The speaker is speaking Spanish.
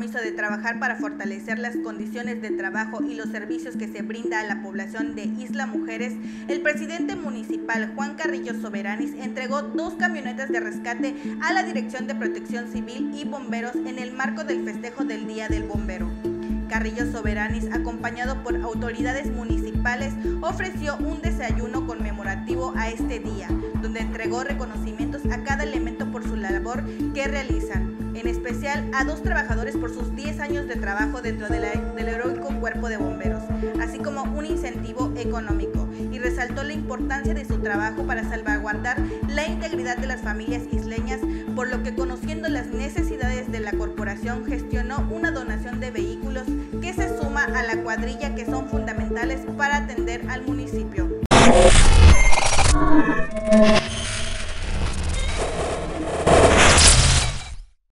de trabajar para fortalecer las condiciones de trabajo y los servicios que se brinda a la población de Isla Mujeres, el presidente municipal Juan Carrillo Soberanis entregó dos camionetas de rescate a la Dirección de Protección Civil y Bomberos en el marco del festejo del Día del Bombero. Carrillo Soberanis, acompañado por autoridades municipales, ofreció un desayuno conmemorativo a este día, donde entregó reconocimientos a cada elemento por su labor que realizan, en especial a dos trabajadores por sus 10 años de trabajo dentro del heroico cuerpo de bomberos, así como un incentivo económico, y resaltó la importancia de su trabajo para salvaguardar la integridad de las familias isleñas, por lo que conociendo las necesidades de la corporación gestionó una donación de vehículos que se suma a la cuadrilla que son fundamentales para atender al municipio.